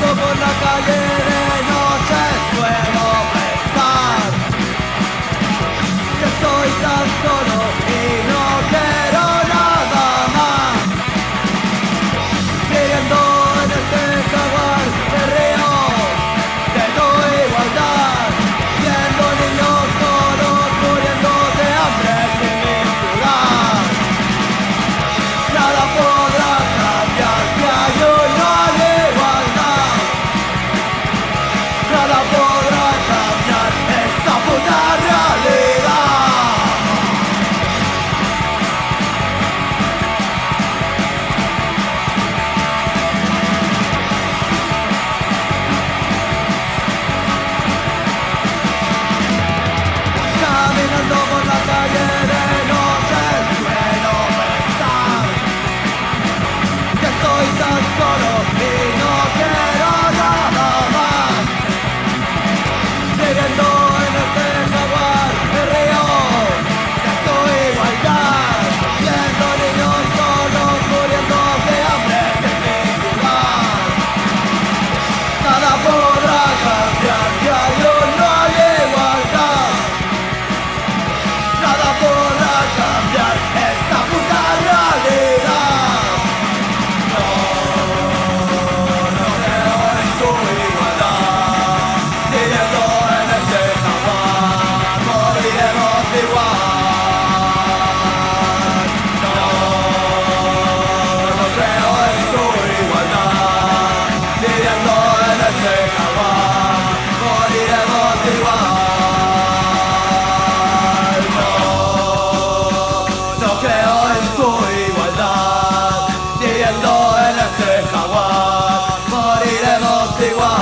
por la calle 대화